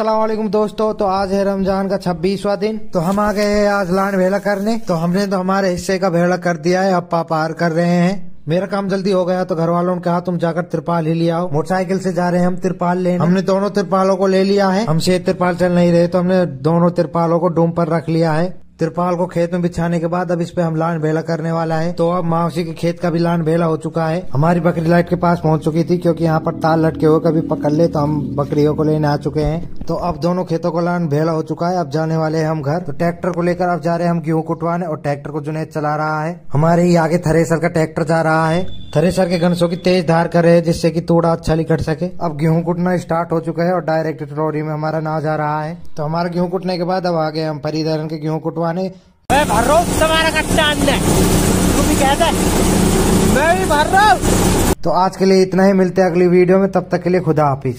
वालेकुम दोस्तों तो आज है रमज़ान का छब्बीसवा दिन। तो हम आ गए हैं आज लान भेड़ा करने। तो हमने तो हमारे हिस्से का भेड़ा कर दिया है, अब पापार कर रहे हैं। मेरा काम जल्दी हो गया तो घर वालों ने कहा, तुम जाकर तिरपाल ही ले आओ। मोटरसाइकिल से जा रहे हैं हम तिरपाल लेने। हमने दोनों तिरपालों को ले लिया है। हमसे तिरपाल चल नहीं रहे तो हमने दोनों तिरपालों को डूम पर रख लिया है। तिरपाल को खेत में बिछाने के बाद अब इस पे हम लान भेला करने वाला है। तो अब मावसी के खेत का भी लान भेला हो चुका है। हमारी बकरी लाइट के पास पहुँच चुकी थी क्योंकि यहाँ पर तार लटके हुए कभी पकड़ ले तो हम बकरियों को लेने आ चुके हैं। तो अब दोनों खेतों को लान भेला हो चुका है। अब जाने वाले हैं हम घर। तो ट्रैक्टर को लेकर अब जा रहे हैं हम गेहूँ कुटवाने और ट्रैक्टर को जुनेद चला रहा है। हमारे ही आगे थरेसर का ट्रैक्टर जा रहा है। थरेसर के घनसों की तेज धार कर रहे हैं जिससे कि तोड़ा अच्छा निकट सके। अब गेहूँ कुटना स्टार्ट हो चुका है और डायरेक्ट ट्रॉली में हमारा ना जा रहा है। तो हमारा गेहूँ कुटने के बाद अब आ गए हम परिधरण के गेहूँ कुटवाने। मैं भर रहा हूँ तुम्हारा कट्टा अंदर तू भी कहता है मैं भी भर रहा हूँ तो आज के लिए इतना ही मिलते हैं अगली वीडियो में तब तक के लिए खुदा हाफिज।